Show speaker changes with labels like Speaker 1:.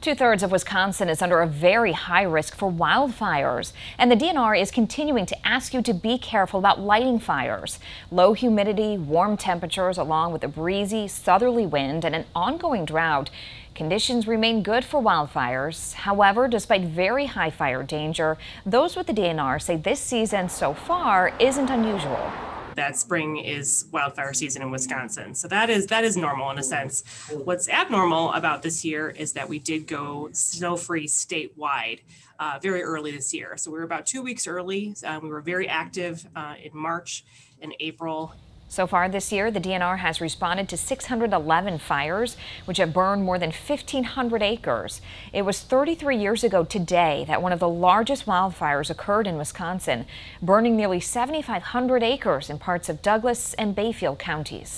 Speaker 1: Two thirds of Wisconsin is under a very high risk for wildfires, and the DNR is continuing to ask you to be careful about lighting fires. Low humidity, warm temperatures, along with a breezy southerly wind and an ongoing drought. Conditions remain good for wildfires. However, despite very high fire danger, those with the DNR say this season so far isn't unusual
Speaker 2: that spring is wildfire season in Wisconsin. So that is that is normal in a sense. What's abnormal about this year is that we did go snow free statewide uh, very early this year. So we were about two weeks early. Uh, we were very active uh, in March and April
Speaker 1: so far this year, the DNR has responded to 611 fires, which have burned more than 1,500 acres. It was 33 years ago today that one of the largest wildfires occurred in Wisconsin, burning nearly 7,500 acres in parts of Douglas and Bayfield counties.